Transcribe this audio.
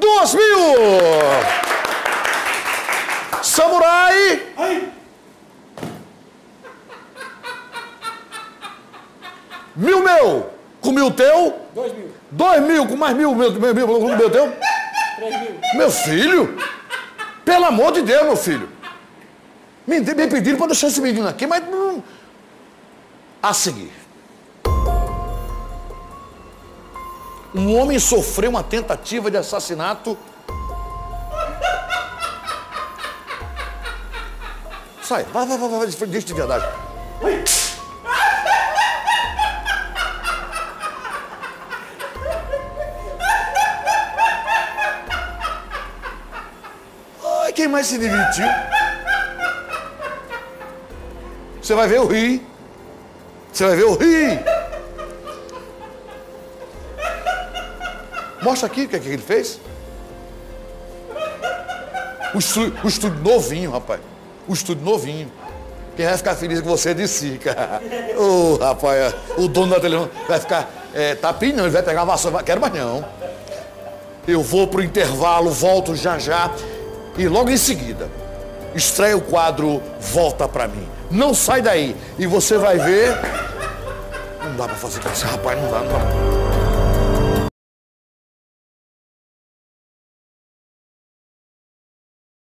Duas mil! Samurai! Mil meu! Com mil teu? Dois mil. Dois mil, com mais mil, mil, mil com meu teu? Três mil. Meu filho! Pelo amor de Deus, meu filho! Me, me pediram para deixar esse menino aqui, mas não. A seguir. Um homem sofreu uma tentativa de assassinato. Sai, vai, vai, vai, vai, deixa de verdade. Ai, quem mais se divertiu? Você vai ver o ri. Você vai ver o ri. Mostra aqui o que, é que ele fez. O estúdio, o novinho, rapaz. O estúdio novinho. Quem vai ficar feliz com você é de si, cara. Ô, rapaz, o dono da televisão vai ficar. É, tapinha, não, ele vai pegar a vassoura. Quero mais não. Eu vou pro intervalo, volto já já. E logo em seguida, estreia o quadro Volta Pra Mim. Não sai daí. E você vai ver. Não dá pra fazer com esse rapaz, não dá, não dá.